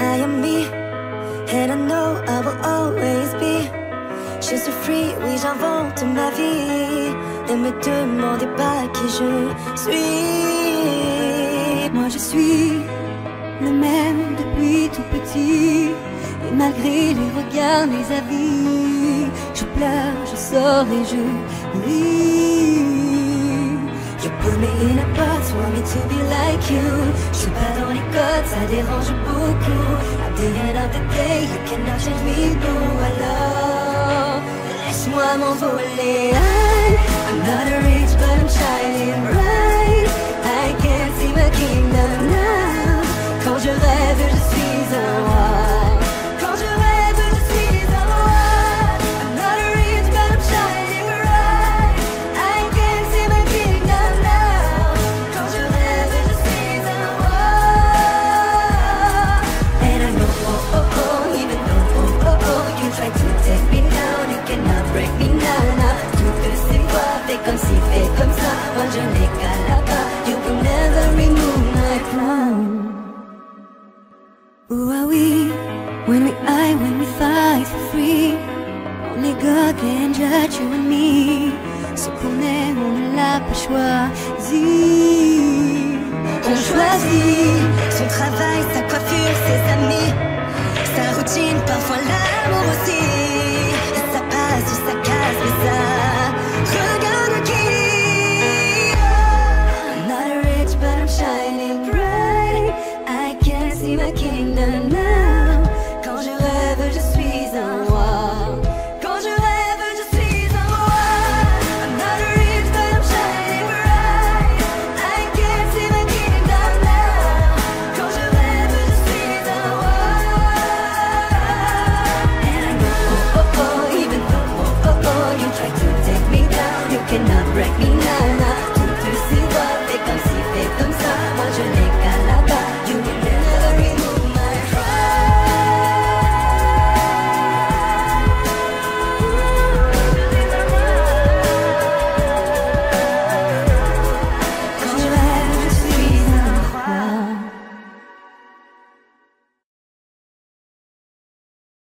I am me, and I know I will always be. Je suis free, oui, j'invente ma vie. Ne me demandez pas qui je suis. Moi je suis le même depuis tout petit. Et malgré les regards, les avis, je pleure, je sors et je ris. Je suis pas dans les codes, ça dérange beaucoup. At the end of the day, you cannot change me, boo. Alors, laisse-moi m'envoler. Who are we? When we I when we fight for free? Only God can judge you and me. Ce qu'on est, on l'a pas choisi. On choisit son travail, sa coiffure, ses amis, sa routine, parfois l'amour aussi. Ça passe ou ça casse, mais ça regarde qui. I'm not rich, but I'm shining bright. I can see my kid. the night.